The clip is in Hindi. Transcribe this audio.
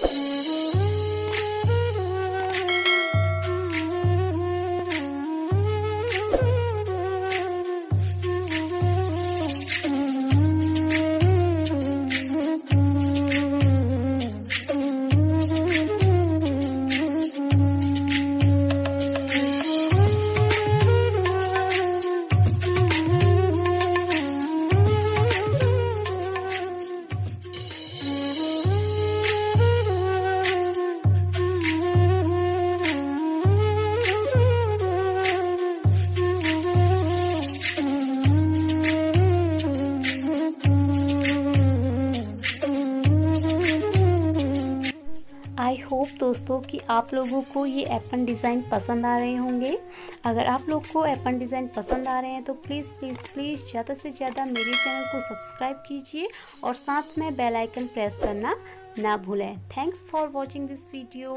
Bye. आई होप दोस्तों कि आप लोगों को ये एपन डिज़ाइन पसंद आ रहे होंगे। अगर आप लोग को एपन डिज़ाइन पसंद आ रहे हैं तो प्लीज़ प्लीज़ प्लीज़ ज़्यादा से ज़्यादा मेरे चैनल को सब्सक्राइब कीजिए और साथ में बेल आइकन प्रेस करना ना भूलें। Thanks for watching this video